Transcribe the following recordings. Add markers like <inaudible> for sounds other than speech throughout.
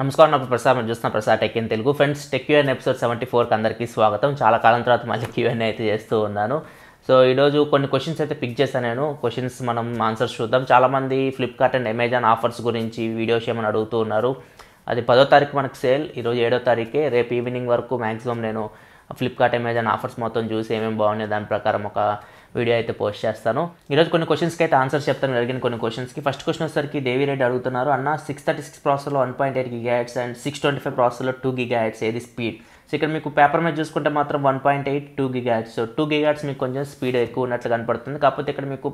నమస్కారం నా ప్రసాద్ మీరు చూస్తున్న Prasad tech in Telugu. Friends tech QnA episode seventy ఫోర్కి అందరికీ స్వాగతం. చాలా కాలం తర్వాత మళ్ళీ క్యూఎన్ అయితే చేస్తూ ఉన్నాను. సో ఈరోజు కొన్ని క్వశ్చన్స్ అయితే పిక్ చేశాను నేను. క్వశ్చన్స్ మనం ఆన్సర్స్ చూద్దాం. చాలామంది ఫ్లిప్కార్ట్ అండ్ అమెజాన్ ఆఫర్స్ గురించి వీడియోస్ ఏమైనా అడుగుతూ ఉన్నారు. అది పదో తారీఖు మనకు సేల్. ఈరోజు ఏడో తారీఖే. రేపు ఈవినింగ్ వరకు మ్యాక్సిమం నేను ఫ్లిప్కార్ట్ అమెజాన్ ఆఫర్స్ మొత్తం చూసి ఏమేమి బాగున్నాయి దాని ప్రకారం ఒక వీడియో అయితే పోస్ట్ చేస్తాను. ఈరోజు కొన్ని క్వశ్చన్స్కి అయితే ఆన్సర్స్ చెప్తాను. జరిగిన అడిగిన కొన్ని క్వశ్చన్స్కి ఫస్ట్ క్వశ్చన్ వచ్చేసరికి దేవిరెడ్డి అడుగుతున్నారు అన్న సిక్స్ థర్టీ సిక్స్ ప్రాసెస్లో one point eight giga and six twenty five ప్రాసెస్లో టూ గిగా ఏది స్పీడ్ సో ఇక్కడ మీకు పేపర్ మీద చూసుకుంటే మాత్రం one point eight two gigahertz so two gigahertz మీకు కొంచెం స్పీడ్ ఎక్కువ ఉన్నట్లు కనపడుతుంది. కాకపోతే ఇక్కడ మీకు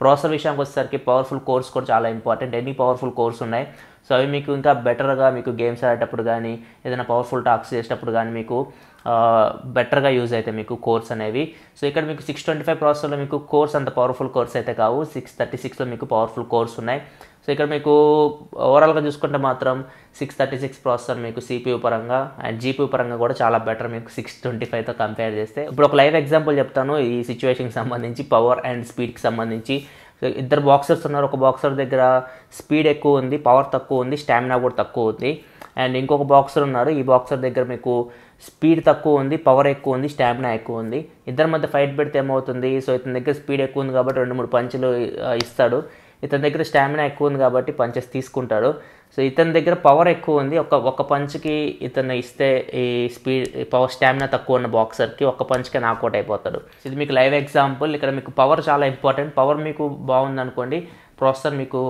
ప్రాసెసర్ విషయానికి వచ్చేసరికి పవర్ఫుల్ కోర్స్ కూడా చాలా ఇంపార్టెంట్ ఎన్ని పవర్ఫుల్ కోర్స్ ఉన్నాయి. సో అవి మీకు ఇంకా బెటర్గా మీకు గేమ్స్ ఆడేటప్పుడు కానీ ఏదైనా పవర్ఫుల్ టాక్స్ చేసేటప్పుడు కానీ మీకు బెటర్గా యూజ్ అవుతాయి మీకు కోర్స్ అనేవి. సో ఇక్కడ మీకు సిక్స్ ట్వంటీ ఫైవ్ ప్రాసెస్లో మీకు కోర్స్ అంత పవర్ఫుల్ కోర్స్ అయితే కావు. సిక్స్ థర్టీ సిక్స్లో మీకు పవర్ఫుల్ కోర్స్ ఉన్నాయి. సో ఇక్కడ మీకు ఓవరాల్గా చూసుకుంటే మాత్రం సిక్స్ థర్టీ సిక్స్ ప్రాసెసర్ మీకు సిపియూ పరంగా అండ్ జీపీయూ పరంగా కూడా చాలా బెటర్ మీకు సిక్స్ ట్వంటీ ఫైవ్తో కంపేర్ చేస్తే. ఇప్పుడు ఒక లైవ్ ఎగ్జాంపుల్ చెప్తాను. ఈ సిచ్యువేషన్కి సంబంధించి పవర్ అండ్ స్పీడ్కి సంబంధించి. ఇద్దరు బాక్సర్స్ ఉన్నారు. ఒక బాక్సర్ దగ్గర స్పీడ్ ఎక్కువ ఉంది పవర్ తక్కువ ఉంది స్టామినా కూడా తక్కువ ఉంది. అండ్ ఇంకొక బాక్సర్ ఉన్నారు. ఈ బాక్సర్ దగ్గర మీకు స్పీడ్ తక్కువ ఉంది పవర్ ఎక్కువ ఉంది స్టామినా ఎక్కువ ఉంది. ఇద్దరి మధ్య ఫైట్ పెడితే ఏమవుతుంది? సో ఇతని దగ్గర స్పీడ్ ఎక్కువ ఉంది కాబట్టి రెండు మూడు పంచులు ఇస్తాడు. ఇతని దగ్గర స్టామినా ఎక్కువ ఉంది కాబట్టి పంచెస్ తీసుకుంటాడు. సో ఇతని దగ్గర పవర్ ఎక్కువ ఉంది. ఒక ఒక పంచ్కి ఇతను ఇస్తే ఈ స్పీడ్ పవర్ స్టామినా తక్కువ ఉన్న బాక్సర్కి ఒక పంచ్కి నాకౌట్ అయిపోతాడు. ఇది మీకు లైవ్ ఎగ్జాంపుల్ ఇక్కడ మీకు పవర్ చాలా ఇంపార్టెంట్ పవర్ మీకు బాగుందనుకోండి. ప్రాసెసర్ మీకు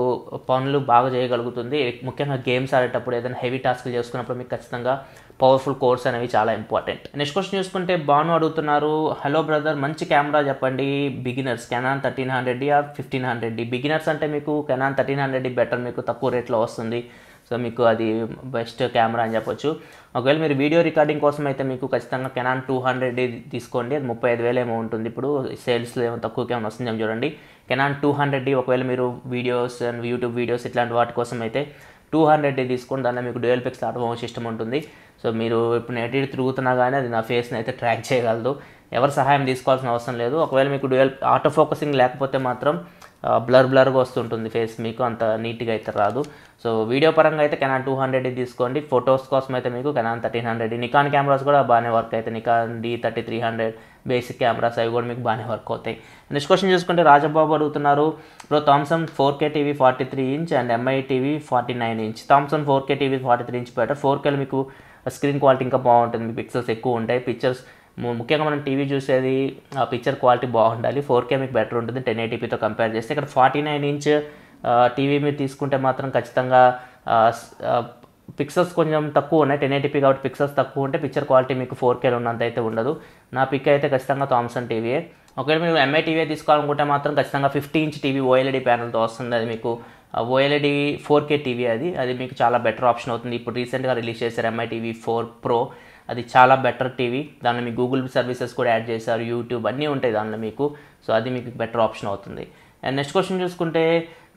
పనులు బాగా చేయగలుగుతుంది. ముఖ్యంగా గేమ్స్ ఆడేటప్పుడు ఏదైనా హెవీ టాస్క్లు చేసుకున్నప్పుడు మీకు ఖచ్చితంగా పవర్ఫుల్ కోర్స్ అనేవి చాలా ఇంపార్టెంట్. నెక్స్ట్ క్వశ్చన్ చూసుకుంటే బాను అడుగుతున్నారు హలో బ్రదర్ మంచి కెమెరా చెప్పండి. Beginners Canon thirteen hundred or fifteen hundred beginners అంటే మీకు కెనాన్ థర్టీన్ హండ్రెడ్ బెటర్ మీకు తక్కువ రేట్లో వస్తుంది. సో మీకు అది బెస్ట్ కెమెరా అని చెప్పొచ్చు. ఒకవేళ మీరు వీడియో రికార్డింగ్ కోసం అయితే మీకు ఖచ్చితంగా కెనాన్ టూ హండ్రెడ్ తీసుకోండి. అది ముప్పై ఐదు వేలు ఏమో ఉంటుంది. ఇప్పుడు సేల్స్లో ఏమో తక్కువకి ఏమైనా వస్తుందేమో చూడండి. కెనాన్ టూ హండ్రెడ్ ఒకవేళ మీరు వీడియోస్ అండ్ యూట్యూబ్ వీడియోస్ ఇట్లాంటి వాటి కోసం అయితే టూ హండ్రెడ్ తీసుకొని దానిలో మీకు డ్యూయల్ పిక్స్ ఆటో సిస్టమ్ ఉంటుంది. సో మీరు ఇప్పుడు నేను ఎటు తిరుగుతున్నా కానీ అది నా ఫేస్ని అయితే ట్రాక్ చేయగలదు. ఎవరు సహాయం తీసుకోవాల్సిన అవసరం లేదు. ఒకవేళ మీకు డ్యూయల్ ఆటో ఫోకసింగ్ లేకపోతే మాత్రం బ్లర్ బ్లర్గా వస్తుంటుంది ఫేస్ మీకు అంత నీట్గా అయితే రాదు. సో వీడియో పరంగా అయితే కెనాన్ టూ హండ్రెడ్ తీసుకోండి. ఫొటోస్ కోసం అయితే మీకు Canon thirteen hundred Nikon cameras కూడా బాగానే వర్క్ అవుతాయి Nikon D thirty three hundred basic cameras అవి కూడా మీకు బాగానే వర్క్ అవుతాయి. నెక్స్ట్ క్వశ్చన్ చూసుకుంటే రాజబాబు అడుగుతున్నారు. ఇప్పుడు Thomson four K TV forty three inch and Mi TV forty nine inch Thomson four K TV forty three inch better four Khelo మీకు screen quality ఇంకా బాగుంటుంది. మీ పిక్సెల్స్ ఎక్కువ ఉంటాయి. పిక్చర్స్ ముఖ్యంగా మనం టీవీ చూసేది ఆ పిక్చర్ క్వాలిటీ బాగుండాలి ఫోర్ కే మీకు బెటర్ ఉంటుంది టెన్ ఎయిటీపీతో కంపేర్ చేస్తే. ఇక్కడ ఫార్టీ నైన్ ఇంచ్ టీవీ మీరు తీసుకుంటే మాత్రం ఖచ్చితంగా పిక్సెల్స్ కొంచెం తక్కువ ఉన్నాయి టెన్ ఎయిటీపీ కాబట్టి పిక్సెల్స్ తక్కువ ఉంటే పిక్చర్ క్వాలిటీ మీకు ఫోర్ కేలో ఉన్నంత అయితే ఉండదు. నా పిక్ అయితే ఖచ్చితంగా థామ్సన్ టీవీయే. ఒకవేళ మీరు ఎంఐ టీవీ తీసుకోవాలనుకుంటే మాత్రం ఖచ్చితంగా ఫిఫ్టీ ఇంచ్ టీవీ ఓఎల్ఈడి ప్యానల్తో వస్తుంది. అది మీకు ఓఎల్ఈడి ఫోర్ కే టీవీ అది. అది మీకు చాలా బెటర్ ఆప్షన్ అవుతుంది. ఇప్పుడు రీసెంట్గా రిలీజ్ చేశారు ఎంఐ టీవీ ఫోర్ ప్రో. అది చాలా బెటర్ టీవీ దానిలో మీకు గూగుల్ సర్వీసెస్ కూడా యాడ్ చేశారు యూట్యూబ్ అన్నీ ఉంటాయి దానిలో మీకు. సో అది మీకు బెటర్ ఆప్షన్ అవుతుంది. అండ్ నెక్స్ట్ క్వశ్చన్ చూసుకుంటే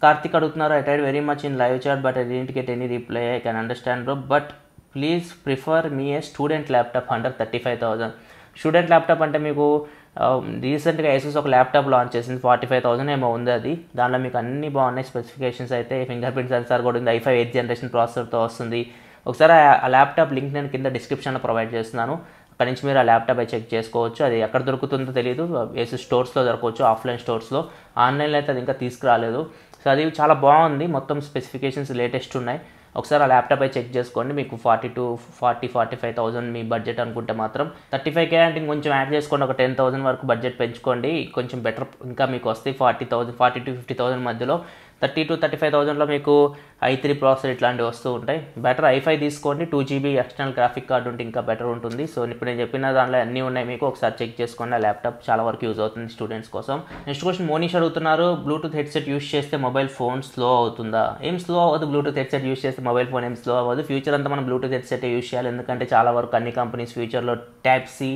కార్తిక్ అడుగుతున్నారు I Tide very much in live chat but I didn't get any reply I can understand bro but please prefer me a student laptop under thirty five thousand student laptop అంటే మీకు um, రీసెంట్గా Asus ఒక laptop launch చేసింది forty five thousand ఏమో ఉంది అది. దానిలో మీకు అన్ని బాగున్నాయి స్పెసిఫికేషన్స్ అయితే ఫింగర్ ప్రింట్ సెన్సార్ కూడా ఉంది ఐఫై ఎయిత్ జనరేషన్ ప్రాసెసర్తో వస్తుంది. ఒకసారి ఆ ల్యాప్టాప్ లింక్ నేను కింద డిస్క్రిప్షన్లో ప్రొవైడ్ చేస్తున్నాను. అక్కడ నుంచి మీరు ఆ ల్యాప్టాప్ అయితే చెక్ చేసుకోవచ్చు. అది ఎక్కడ దొరుకుతుందో తెలియదు ఏసీ స్టోర్స్లో దొరకవచ్చు ఆఫ్లైన్ స్టోర్స్లో. ఆన్లైన్లో అయితే అది ఇంకా తీసుకురాలేదు. సో అది చాలా బాగుంది. మొత్తం స్పెసిఫికేషన్స్ లేటెస్ట్ ఉన్నాయి. ఒకసారి ఆ ల్యాప్టాప్ అయితే చెక్ చేసుకోండి. మీకు forty to forty forty five thousand me budget అనుకుంటే మాత్రం. థర్టీ ఫైవ్ కే అంటే ఇంకొంచెం యాడ్ చేసుకోండి. ఒక టెన్ థౌసండ్ వరకు బడ్జెట్ పెంచుకోండి. కొంచెం బెటర్ ఇంకా మీకు వస్తాయి. Forty thousand forty to fifty thousand మధ్యలో. థర్టీ టు థర్టీ ఫైవ్ థౌజండ్లో మీకు ఐ త్రీ ప్రాసెసర్ ఇట్లాంటివి వస్తూ ఉంటాయి. బెటర్ ఐ ఫైవ్ తీసుకోండి. Two GB external graphic card ఉంటే ఇంకా బెటర్ ఉంటుంది. సో ఇప్పుడు నేను చెప్పిన దాంట్లో అన్నీ ఉన్నాయి మీకు. ఒకసారి చెక్ చేసుకోండి ఆ ల్యాప్టాప్ చాలా వరకు యూజ్ అవుతుంది స్టూడెంట్స్ కోసం. నెక్స్ట్ క్వశ్చన్ మోనీష్ అడుగుతున్నారు బ్లూటూత్ హెడ్సెట్ యూస్ చేస్తే మొబైల్ ఫోన్ స్లో అవుతుందా? ఏం స్లో అవ్వదు బ్లూటూత్ హెడ్సెట్ యూస్ చేస్తే మొబైల్ ఫోన్ ఏం స్లో అవ్వదు. ఫ్యూచర్ అంతా మనం బ్లూటూత్ హెడ్సెట్ యూస్ చేయాలి. ఎందుకంటే చాలా వరకు అన్ని కంపెనీస్ ఫ్యూచర్లో ట్యాప్ సి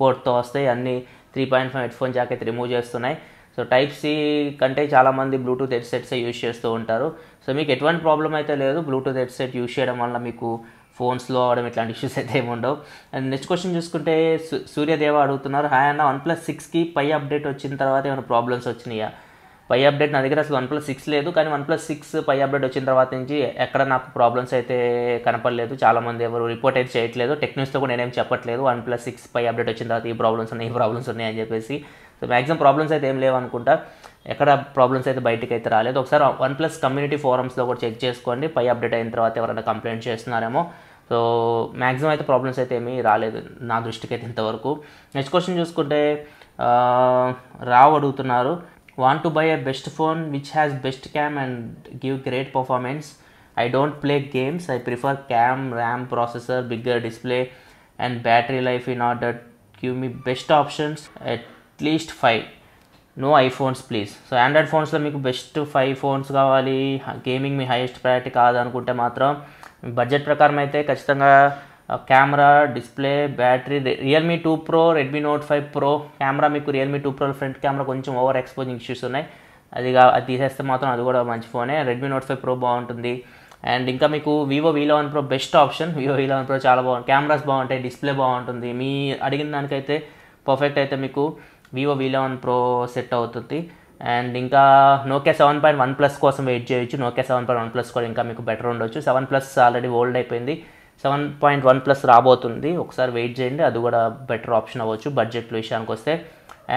పోర్ట్తో వస్తాయి. అన్ని three point five headphone jacket remove చేస్తున్నాయి. సో టైప్ సి కంటే చాలామంది బ్లూటూత్ హెడ్సెట్సే యూజ్ చేస్తూ ఉంటారు. సో మీకు ఎటువంటి ప్రాబ్లం అయితే లేదు బ్లూటూత్ హెడ్సెట్ యూజ్ చేయడం వల్ల మీకు ఫోన్స్లో అవడం ఇట్లాంటి ఇష్యూస్ అయితే ఏమి ఉండవు. అండ్ నెక్స్ట్ క్వశ్చన్ చూసుకుంటే సూర్యదేవ అడుగుతున్నారు హాయ్ అన్న వన్ ప్లస్ సిక్స్కి పై అప్డేట్ వచ్చిన తర్వాత ఏమైనా ప్రాబ్లమ్స్ వచ్చినాయా? పై అప్డేట్ నా దగ్గర అసలు వన్ ప్లస్ సిక్స్ లేదు కానీ OnePlus six Pie update వచ్చిన తర్వాత నుంచి ఎక్కడ నాకు ప్రాబ్లమ్స్ అయితే కనపడలేదు. చాలామంది ఎవరు రిపోర్ట్ అయితే చేయట్లేదు. టెక్నిక్స్తో కూడా నేనేం చెప్పట్లేదు. OnePlus six Pie update వచ్చిన తర్వాత ఈ ప్రాబ్లమ్స్ ఉన్నాయి ఈ ప్రాబ్లమ్స్ ఉన్నాయి అని చెప్పేసి. సో మ్యాక్సిమం ప్రాబ్లమ్స్ అయితే ఏం లేవు అనుకుంటా. ఎక్కడ ప్రాబ్లమ్స్ అయితే బయటికి అయితే రాలేదు. ఒకసారి వన్ ప్లస్ కమ్యూనిటీ ఫోరమ్స్లో కూడా చెక్ చేసుకోండి. పై అప్డేట్ అయిన తర్వాత ఎవరైనా కంప్లైంట్ చేస్తున్నారేమో. సో మ్యాక్సిమం అయితే ప్రాబ్లమ్స్ అయితే ఏమీ రాలేదు నా దృష్టికి అయితే ఇంతవరకు. నెక్స్ట్ క్వశ్చన్ చూసుకుంటే రావు అడుగుతున్నారు want to buy a best phone which has best cam and give great performance I don't play games I prefer cam RAM processor bigger display and battery life in order give me best options at at least five. No iPhones please. So Android ఫోన్స్లో మీకు best five phones కావాలి. Gaming మీ highest priority కాదనుకుంటే మాత్రం budget ప్రకారం అయితే ఖచ్చితంగా camera display battery Realme two pro Redmi note five pro camera మీకు Realme two pro front camera కొంచెం ఓవర్ ఎక్స్పోజింగ్ ఇష్యూస్ ఉన్నాయి. అది అది తీసేస్తే మాత్రం అది కూడా మంచి ఫోనే రెడ్మీ నోట్ ఫైవ్ ప్రో బాగుంటుంది. అండ్ ఇంకా మీకు Vivo V eleven pro best option Vivo V eleven pro చాలా బాగుంది కెమెరాస్ బాగుంటాయి డిస్ప్లే బాగుంటుంది. మీ అడిగిన దానికైతే పర్ఫెక్ట్ అయితే మీకు Vivo V eleven pro set అవుతుంది. అండ్ ఇంకా Nokia seven point one plus కోసం వెయిట్ చేయొచ్చు. Nokia seven point one plus కూడా ఇంకా మీకు బెటర్ ఉండొచ్చు. సెవెన్ ప్లస్ ఆల్రెడీ ఓల్డ్ అయిపోయింది. సెవెన్ పాయింట్ వన్ ప్లస్ రాబోతుంది. ఒకసారి వెయిట్ చేయండి. అది కూడా బెటర్ ఆప్షన్ అవ్వచ్చు బడ్జెట్ విషయానికి వస్తే.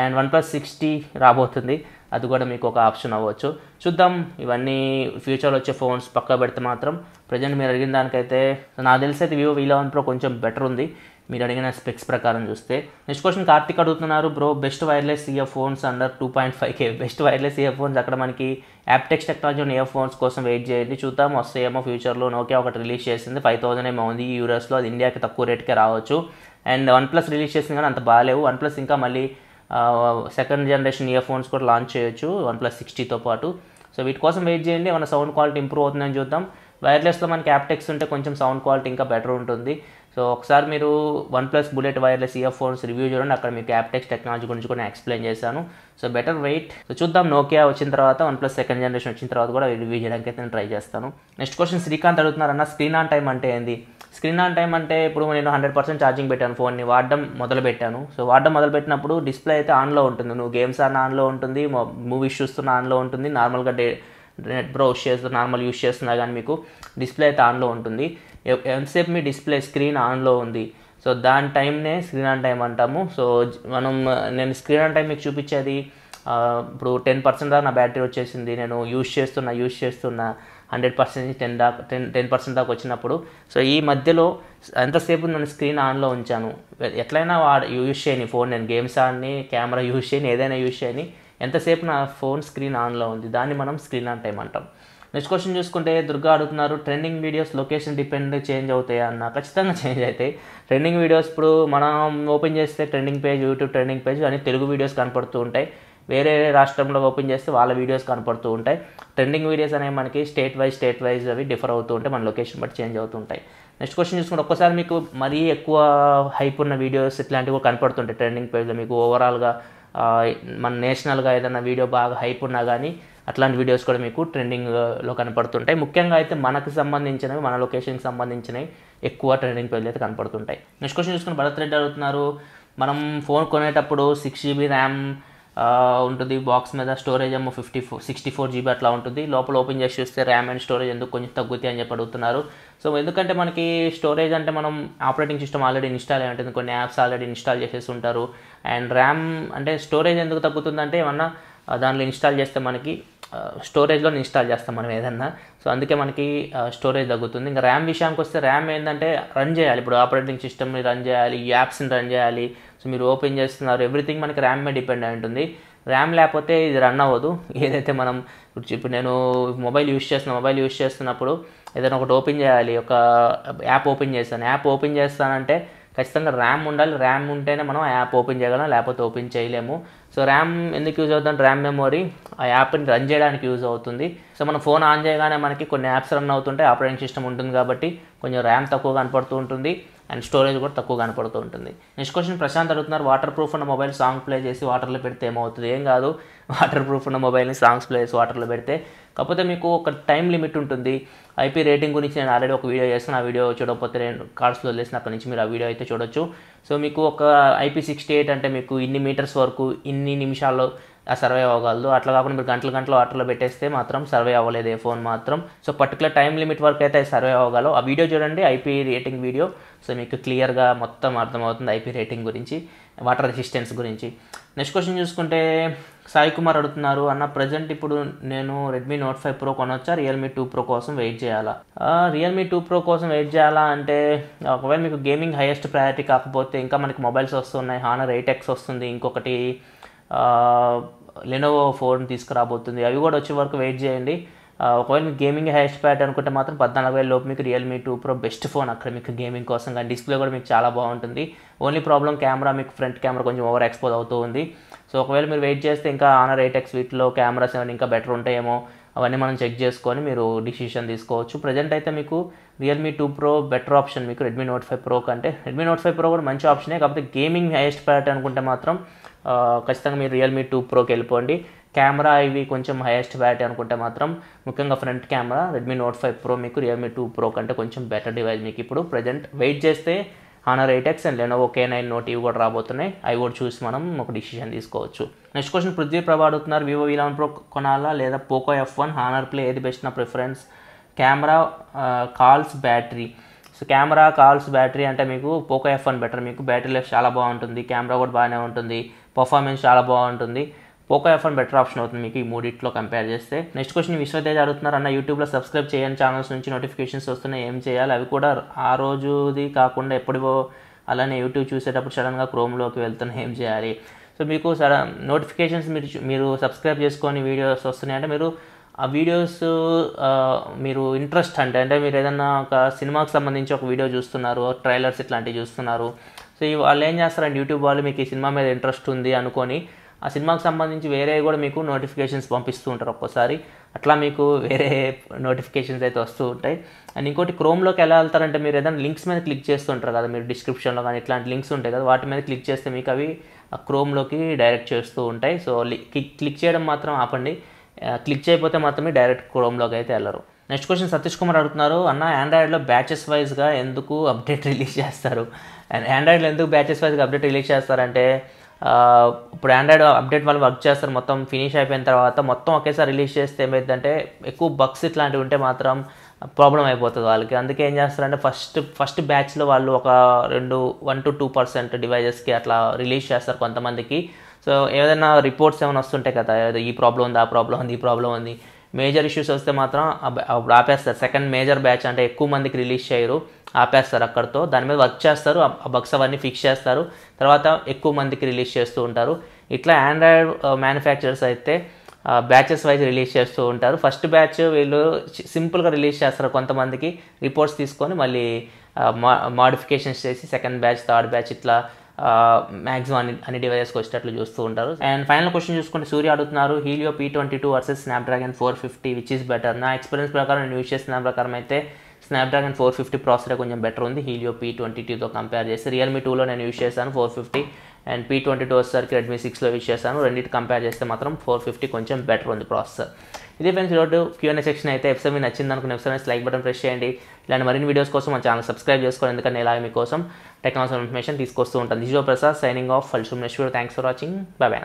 అండ్ వన్ ప్లస్ సిక్స్టీ రాబోతుంది. అది కూడా మీకు ఒక ఆప్షన్ అవ్వచ్చు. చూద్దాం. ఇవన్నీ ఫ్యూచర్లో వచ్చే ఫోన్స్ పక్క పెడితే మాత్రం. ప్రజెంట్ మీరు అడిగిన దానికైతే నాకు తెలిసి అయితే వివో వి లెవెన్ ప్రో కొంచెం బెటర్ ఉంది. మీరు అడిగిన స్పెక్స్ ప్రకారం చూస్తే. నెక్స్ట్ క్వశ్చన్ కార్తిక్ అడుగుతున్నారు bro best wireless earphones under two point five K best wireless earphones అక్కడ మనకి యాప్టెక్స్ టెక్నాలజీ ఉన్న ఇయర్ ఫోన్స్ కోసం వెయిట్ చేయండి. చూద్దాం వస్తాయేమో ఫ్యూచర్లో నోకే ఒకటి రిలీజ్ చేసింది. ఫైవ్ థౌసండ్ ఏమో ఉంది. యూరోస్లో అది ఇండియాకి తక్కువ రేట్కే రావచ్చు. అండ్ వన్ ప్లస్ రిలీజ్ చేసింది కానీ అంత బాగాలేవు. వన్ ప్లస్ ఇంకా మళ్ళీ సెకండ్ జనరేషన్ ఇయర్ ఫోన్స్ కూడా లాంచ్ చేయొచ్చు. వన్ ప్లస్ సిక్స్టీతో పాటు. సో వీటి కోసం వెయిట్ చేయండి. ఏమైనా సౌండ్ క్వాలిటీ ఇంప్రూవ్ అవుతుందని చూద్దాం. వైర్లెస్లో మనకి యాప్టెక్స్ ఉంటే కొంచెం సౌండ్ క్వాలిటీ ఇంకా బెటర్ ఉంటుంది. సో ఒకసారి మీరు OnePlus Bullet wireless earphones review చూడండి. అక్కడ మీకు యాప్టెక్స్ టెక్నాలజీ గురించి కూడా ఎక్స్ప్లెయిన్ చేశాను. So better wait. సో చూద్దాం నోకియా వచ్చిన తర్వాత వన్ ప్లస్ సెకండ్ జనరేషన్ వచ్చిన తర్వాత కూడా రివ్యూ చేయడానికి అయితే నేను ట్రై చేస్తాను. నెక్స్ట్ క్వశ్చన్ శ్రీకాంత్ అడుగుతున్నారన్న స్క్రీన్ ఆన్ టైం అంటే ఏంది? స్క్రీన్ ఆన్ టైం అంటే ఇప్పుడు నేను హండ్రెడ్ పర్సెంట్ ఛార్జింగ్ పెట్టాను ఫోన్ని వాడడం మొదలుపెట్టాను. సో వాడడం మొదలు పెట్టినప్పుడు డిస్ప్లే అయితే ఆన్లో ఉంటుంది. నువ్వు గేమ్స్ ఆన్ ఆన్లో ఉంటుంది మూవీస్ చూస్తున్న ఆన్లో ఉంటుంది. నార్మల్గా డే నెట్ బ్రౌజ్ చేస్తున్న నార్మల్ యూస్ చేస్తున్నా కానీ మీకు డిస్ప్లే అయితే ఆన్లో ఉంటుంది. ఎంతసేపు మీ డిస్ప్లే స్క్రీన్ ఆన్లో ఉంది? సో దాని టైంనే స్క్రీన్ ఆన్ టైం అంటాము. సో మనం నేను స్క్రీన్ ఆన్ టైం మీకు చూపించేది ఇప్పుడు టెన్ పర్సెంట్ దాకా నా బ్యాటరీ వచ్చేసింది నేను యూస్ చేస్తున్నా యూస్ చేస్తున్నా హండ్రెడ్ పర్సెంట్ టెన్ దాకా టెన్ టెన్ పర్సెంట్ దాకా వచ్చినప్పుడు. సో ఈ మధ్యలో ఎంతసేపు నేను స్క్రీన్ ఆన్లో ఉంచాను? ఎట్లయినా వాడు యూస్ చేయని ఫోన్ నేను గేమ్స్ ఆడిని కెమెరా యూస్ చేయని ఏదైనా యూస్ చేయని ఎంతసేపు నా ఫోన్ స్క్రీన్ ఆన్లో ఉంది? దాన్ని మనం స్క్రీన్ ఆన్ టైం అంటాం. నెక్స్ట్ క్వశ్చన్ చూసుకుంటే దుర్గా అడుగుతున్నారు trending videos location depend change అవుతాయా అన్న? ఖచ్చితంగా చేంజ్ అవుతాయి. ట్రెండింగ్ వీడియోస్ ఇప్పుడు మనం ఓపెన్ చేస్తే trending page YouTube trending page అని తెలుగు వీడియోస్ కనపడుతూ ఉంటాయి. వేరే రాష్ట్రంలో ఓపెన్ చేస్తే వాళ్ళ వీడియోస్ కనపడుతూ ఉంటాయి. ట్రెండింగ్ వీడియోస్ అనేవి మనకి స్టేట్ వైజ్ స్టేట్ వైజ్ అవి డిఫర్ అవుతూ ఉంటాయి మన లొకేషన్ బట్టి చేంజ్ అవుతుంటాయి నెక్స్ట్ క్వశ్చన్ చూసుకుంటే ఒక్కసారి మీకు మరీ ఎక్కువ హైప్ ఉన్న వీడియోస్ ఇట్లాంటివి కనపడుతుంటాయి. ట్రెండింగ్ పేజ్లో మీకు ఓవరాల్గా మన నేషనల్గా ఏదైనా వీడియో బాగా హైప్ ఉన్నా కానీ అట్లాంటి వీడియోస్ కూడా మీకు ట్రెండింగ్లో కనపడుతుంటాయి. ముఖ్యంగా అయితే మనకు సంబంధించినవి మన లొకేషన్కి సంబంధించినవి ఎక్కువ ట్రెండింగ్ పేజ్లు అయితే కనపడుతుంటాయి. నెక్స్ట్ క్వశ్చన్ చూసుకుని భరత్ రెడ్డి అడుగుతున్నారు. మనం ఫోన్ కొనేటప్పుడు సిక్స్ జీబీ ర్యామ్ ఉంటుంది. బాక్స్ మీద స్టోరేజ్ ఏమో fifty four sixty four GB అట్లా ఉంటుంది. లోపల ఓపెన్ చేసి చూస్తే ర్యామ్ అండ్ స్టోరేజ్ ఎందుకు కొంచెం తగ్గుతాయి అని చెప్పి అడుగుతున్నారు. సో ఎందుకంటే మనకి స్టోరేజ్ అంటే మనం ఆపరేటింగ్ సిస్టమ్ ఆల్రెడీ ఇన్స్టాల్ అయి ఉంటుంది. కొన్ని యాప్స్ ఆల్రెడీ ఇన్స్టాల్ చేసేసి ఉంటారు. అండ్ ర్యామ్ అంటే స్టోరేజ్ ఎందుకు తగ్గుతుందంటే ఏమన్నా దానిలో ఇన్స్టాల్ చేస్తే మనకి స్టోరేజ్లో ఇన్స్టాల్ చేస్తాం మనం ఏదన్నా. సో అందుకే మనకి స్టోరేజ్ తగ్గుతుంది. ఇంకా ర్యామ్ విషయానికి వస్తే ర్యామ్ ఏంటంటే రన్ చేయాలి. ఇప్పుడు ఆపరేటింగ్ సిస్టమ్ని రన్ చేయాలి యాప్స్ని రన్ చేయాలి. సో మీరు ఓపెన్ చేస్తున్నారు ఎవ్రీథింగ్ మనకి ర్యామ్ మీద డిపెండ్ అయి ఉంటుంది. ర్యామ్ లేకపోతే ఇది రన్ అవ్వదు. <laughs> ఏదైతే మనం ఇప్పుడు నేను మొబైల్ యూస్ చేస్తున్న మొబైల్ యూస్ చేస్తున్నప్పుడు ఏదైనా ఒకటి ఓపెన్ చేయాలి ఒక యాప్ ఓపెన్ చేస్తాను యాప్ ఓపెన్ చేస్తానంటే ఖచ్చితంగా ర్యామ్ ఉండాలి. ర్యామ్ ఉంటేనే మనం యాప్ ఓపెన్ చేయగలం లేకపోతే ఓపెన్ చేయలేము. సో ర్యామ్ ఎందుకు యూజ్ అవుతుంది? ర్యామ్ మెమొరీ ఆ యాప్ని రన్ చేయడానికి యూజ్ అవుతుంది. సో మనం ఫోన్ ఆన్ చేయగానే మనకి కొన్ని యాప్స్ రన్ అవుతుంటే ఆపరేటింగ్ సిస్టమ్ ఉంటుంది కాబట్టి కొంచెం ర్యామ్ తక్కువ కనపడుతూ ఉంటుంది అండ్ స్టోరేజ్ కూడా తక్కువ కనపడుతూ ఉంటుంది. నెక్స్ట్ క్వశ్చన్ ప్రశాంత్ అడుగుతున్నారు వాటర్ ప్రూఫ్ ఉన్న మొబైల్ సాంగ్ ప్లే చేసి వాటర్లో పెడితే ఏమవుతుంది? ఏం కాదు. <laughs> వాటర్ ప్రూఫ్ ఉన్న మొబైల్ని సాంగ్స్ ప్లే చేసి వాటర్లో పెడితే. కాకపోతే మీకు ఒక టైం లిమిట్ ఉంటుంది. ఐపీ రేటింగ్ గురించి నేను ఆల్రెడీ ఒక వీడియో చేస్తాను ఆ వీడియో చూడకపోతే నేను కార్డ్స్లో వదిలేసిన అక్కడి నుంచి మీరు ఆ వీడియో అయితే చూడొచ్చు. సో మీకు ఒక ఐపీ సిక్స్టీ ఎయిట్ అంటే మీకు ఇన్ని మీటర్స్ వరకు ఇన్ని నిమిషాల్లో సర్వే అవ్వగలదు. అట్లా కాకుండా మీరు గంటలు గంటలు వాటర్లో పెట్టేస్తే మాత్రం సర్వే అవ్వలేదు ఏ ఫోన్ మాత్రం. సో పర్టికులర్ టైం లిమిట్ వరకు అయితే సర్వే అవ్వగలవు. ఆ వీడియో చూడండి ఐపీ రేటింగ్ వీడియో సో మీకు క్లియర్గా మొత్తం అర్థమవుతుంది ఐపీ రేటింగ్ గురించి వాటర్ రెసిస్టెన్స్ గురించి. నెక్స్ట్ క్వశ్చన్ చూసుకుంటే సాయి కుమార్ అడుగుతున్నారు అన్న ప్రజెంట్ ఇప్పుడు నేను రెడ్మీ నోట్ ఫైవ్ ప్రో కొనొచ్చా? రియల్మీ టూ ప్రో కోసం వెయిట్ చేయాలా? రియల్మీ టూ ప్రో కోసం వెయిట్ చేయాలా అంటే ఒకవేళ మీకు గేమింగ్ హైయెస్ట్ ప్రయారిటీ కాకపోతే ఇంకా మనకి మొబైల్స్ వస్తున్నాయి హానర్ ఎయిట్ ఎక్స్ వస్తుంది ఇంకొకటి లెనోవో ఫోన్ తీసుకురాబోతుంది. అవి కూడా వచ్చే వరకు వెయిట్ చేయండి. ఒకవేళ మీకు గేమింగ్ హైయెస్ట్ ప్యాట్ అనుకుంటే మాత్రం పద్నాలుగు వేల లోపు మీకు Realme two pro best phone అక్కడ మీకు గేమింగ్ కోసం కానీ డిస్ప్లే కూడా మీకు చాలా బాగుంటుంది. ఓన్లీ ప్రాబ్లం కెమెరా మీకు ఫ్రంట్ కెమెరా కొంచెం ఓవర్ ఎక్స్పోజ్ అవుతూ ఉంది. సో ఒకవేళ మీరు వెయిట్ చేస్తే ఇంకా ఆనర్ ఎయిట్ ఎక్స్ వీటిలో కెమెరాస్ ఏమైనా ఇంకా బెటర్ ఉంటాయేమో. అవన్నీ మనం చెక్ చేసుకొని మీరు డిసిషన్ తీసుకోవచ్చు. ప్రజెంట్ అయితే మీకు Realme two pro better option మీకు రెడ్మీ నోట్ ఫైవ్ ప్రో కంటే. రెడ్మీ నోట్ ఫైవ్ ప్రో కూడా మంచి ఆప్షనే కాకపోతే గేమింగ్ హైయెస్ట్ ప్యాట్ అనుకుంటే మాత్రం ఖచ్చితంగా మీరు రియల్మీ టూ ప్రోకి వెళ్ళిపోండి. కెమెరా ఇవి కొంచెం హైయెస్ట్ బ్యాటరీ అనుకుంటే మాత్రం ముఖ్యంగా front camera Redmi note five pro మీకు రియల్మీ టూ ప్రో కంటే కొంచెం బెటర్ డివైస్ మీకు ఇప్పుడు ప్రజెంట్ వెయిట్ చేస్తే Honor eight X and Lenovo K nine note ఇవి కూడా రాబోతున్నాయి. అవి కూడా చూసి మనం ఒక డిసిషన్ తీసుకోవచ్చు. నెక్స్ట్ క్వశ్చన్ పృథ్వీ ప్రభా అడుగుతున్నారు వివో వి లెవెన్ ప్రో కొనాలా లేదా Poco F one Honor Play ఏది బెస్ట్ నా preference camera calls battery so camera calls battery అంటే మీకు పోకో ఎఫ్ వన్ బెటర్ మీకు బ్యాటరీ లైఫ్ చాలా బాగుంటుంది. కెమెరా కూడా బాగానే ఉంటుంది. పర్ఫార్మెన్స్ చాలా బాగుంటుంది. Poco F one better option అవుతుంది మీకు ఈ మూడిట్లో కంపేర్ చేస్తే. నెక్స్ట్ క్వశ్చన్ విశ్వతేజ్ అడుగుతున్నారు అన్న యూట్యూబ్లో సబ్స్క్రైబ్ చేయని ఛానల్స్ నుంచి నోటిఫికేషన్స్ వస్తున్నాయి. ఏం చేయాలి? అవి కూడా ఆ రోజుది కాకుండా ఎప్పుడో అలానే యూట్యూబ్ చూసేటప్పుడు సడన్గా క్రోమ్లోకి వెళ్తున్నా ఏం చేయాలి? సో మీకు సడ నోటిఫికేషన్స్ మీరు మీరు సబ్స్క్రైబ్ చేసుకొని వీడియోస్ వస్తున్నాయంటే మీరు ఆ వీడియోస్ మీరు ఇంట్రెస్ట్ అంటే అంటే మీరు ఏదన్నా ఒక సినిమాకి సంబంధించి ఒక వీడియో చూస్తున్నారు ట్రైలర్స్ ఇట్లాంటివి చూస్తున్నారు. సో ఈ వాళ్ళు ఏం చేస్తారంటే యూట్యూబ్ వాళ్ళు మీకు ఈ సినిమా మీద ఇంట్రెస్ట్ ఉంది అనుకొని ఆ సినిమాకి సంబంధించి వేరే కూడా మీకు నోటిఫికేషన్స్ పంపిస్తూ ఉంటారు ఒక్కోసారి. అట్లా మీకు వేరే నోటిఫికేషన్స్ అయితే వస్తూ ఉంటాయి. అండ్ ఇంకోటి క్రోమ్లోకి ఎలా వెళ్తారంటే మీరు ఏదైనా లింక్స్ మీద క్లిక్ చేస్తుంటారు కదా మీరు డిస్క్రిప్షన్లో కానీ ఇట్లాంటి లింక్స్ ఉంటాయి కదా వాటి మీద క్లిక్ చేస్తే మీకు అవి క్రోమ్లోకి డైరెక్ట్ చేస్తూ ఉంటాయి. సో క్లిక్ చేయడం మాత్రం ఆపండి. క్లిక్ చేయకపోతే మాత్రమే డైరెక్ట్ క్రోమ్లోకి అయితే వెళ్ళరు. నెక్స్ట్ క్వశ్చన్ సతీష్ కుమార్ అడుగుతున్నారు అన్న ఆండ్రాయిడ్లో బ్యాచెస్ వైజ్గా ఎందుకు అప్డేట్ రిలీజ్ చేస్తారు? అండ్ ఆండ్రాయిడ్లో ఎందుకు బ్యాచెస్ వైజ్గా అప్డేట్ రిలీజ్ చేస్తారంటే ఇప్పుడు ఆండ్రాయిడ్ అప్డేట్ వాళ్ళు వర్క్ చేస్తారు మొత్తం ఫినిష్ అయిపోయిన తర్వాత మొత్తం ఒకేసారి రిలీజ్ చేస్తే ఏమైందంటే ఎక్కువ బగ్స్ ఇట్లాంటివి ఉంటే మాత్రం ప్రాబ్లం అయిపోతుంది వాళ్ళకి. అందుకే ఏం చేస్తారంటే ఫస్ట్ ఫస్ట్ బ్యాచ్లో వాళ్ళు ఒక రెండు వన్ టు టూ పర్సెంట్ డివైజెస్కి అట్లా రిలీజ్ చేస్తారు కొంతమందికి. సో ఏదైనా రిపోర్ట్స్ ఏమైనా వస్తుంటాయి కదా ఈ ప్రాబ్లం ఉంది ఆ ప్రాబ్లం ఉంది ఈ ప్రాబ్లం ఉంది. మేజర్ ఇష్యూస్ వస్తే మాత్రం అప్పుడు ఆపేస్తారు. సెకండ్ మేజర్ బ్యాచ్ అంటే ఎక్కువ మందికి రిలీజ్ చేయరు. ఆపేస్తారు అక్కడితో. దాని మీద వర్క్ చేస్తారు. ఆ- ఆ బగ్స్ అవన్నీ ఫిక్స్ చేస్తారు. తర్వాత ఎక్కువ మందికి రిలీజ్ చేస్తూ ఉంటారు. ఇట్లా ఆండ్రాయిడ్ మ్యానుఫ్యాక్చరర్స్ అయితే బ్యాచెస్ వైజ్ రిలీజ్ చేస్తూ ఉంటారు. ఫస్ట్ బ్యాచ్ వీళ్ళు సింపుల్గా రిలీజ్ చేస్తారు కొంతమందికి. రిపోర్ట్స్ తీసుకొని మళ్ళీ మాడిఫికేషన్స్ చేసి సెకండ్ బ్యాచ్ థర్డ్ బ్యాచ్ ఇట్లా మ్యాక్సిమం అన్ని అన్ని డివైజెస్కి వచ్చేటట్లు చూస్తూ ఉంటారు. అండ్ ఫైనల్ క్వశ్చన్ చూసుకుంటే సూర్య అడుగుతున్నారు Helio P twenty two versus Snapdragon four fifty which is better నా ఎక్స్పీరియన్స్ ప్రకారం నేను యూస్ చేసిన ప్రకారం అయితే స్నాప్డ్రాగన్ ఫోర్ ఫిఫ్టీ ప్రాసెసర్ కొంచెం బెటర్ ఉంది. హీలియో పీ ట్వంటీ టూతో కంపేర్ చేస్తే రియల్మీ టూలో నేను యూస్ చేశాను four fifty and P twenty two వచ్చేసరికి రెడ్మీ సిక్స్లో యూస్ చేశాను. రెండింటి కంపేర్ చేస్తే మాత్రం ఫోర్ ఫిఫ్టీ కొంచెం బెటర్ ఉంది ప్రాసెసర్ ఇదే ఫ్రెండ్స్ ఈరోజు క్యూఎన్ఏ సెక్షన్ అయితే ఎపిసోడ్ మీకు నచ్చింది అనుకున్న ఎపిసోడ్ లైక్ బటన్ ప్రెస్ చేయండి. ఇలాంటి మరిన్ని వీడియోస్ కోసం మన ఛానల్ సబ్స్క్రైబ్ చేసుకోండి. ఎందుకంటే ఇలా మీకోసం టెక్నాలజీ ఇన్ఫర్మేషన్ తీసుకొస్తూ ఉంటాను. దిజో Prasad signing off ఫల్షూమ్ next thanks for watching bye bye